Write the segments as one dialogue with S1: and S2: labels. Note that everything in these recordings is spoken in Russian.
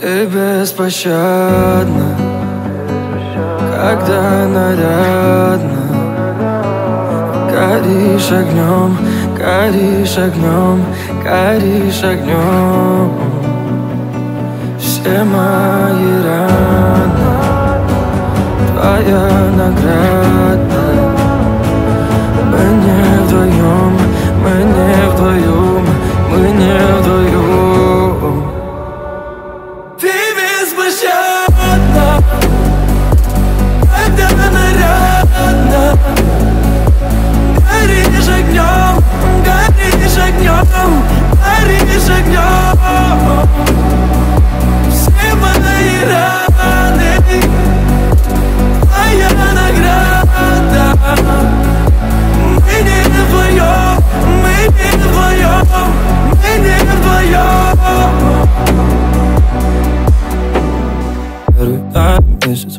S1: Ты беспощадна, когда нарядно Горишь огнем, горишь огнем, горишь огнем. Все мои раны,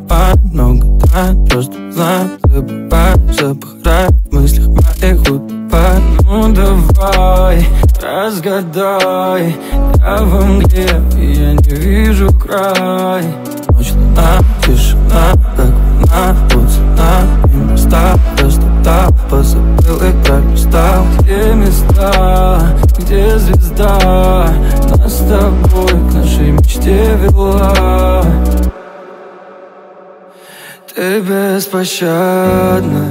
S1: май, много тайн Просто знаю, забываю, забываю В мыслях моих утопаю Ну давай, разгадай Я во мгле, я не вижу край. Ночь, луна, тишина, ты беспощадна,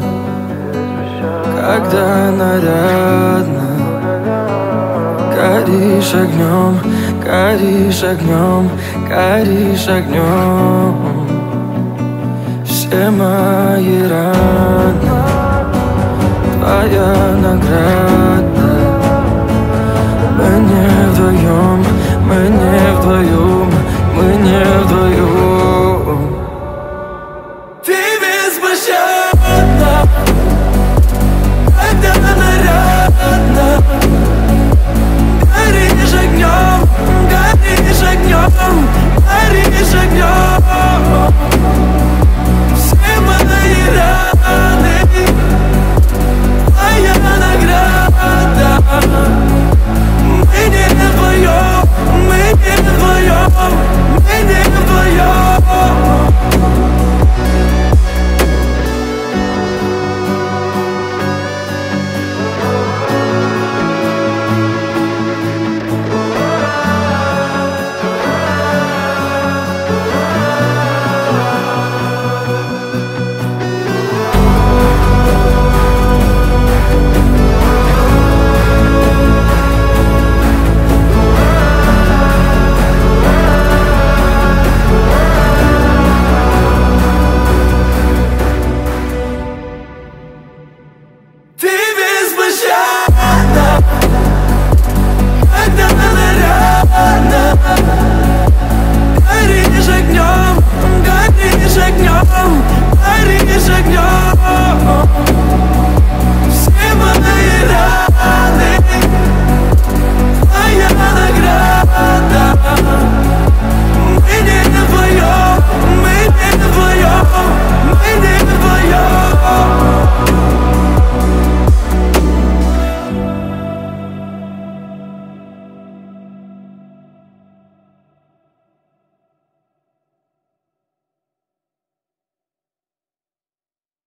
S1: когда нарядно. Горишь огнем, горишь огнем, горишь огнем. Все мои раны, твоя награда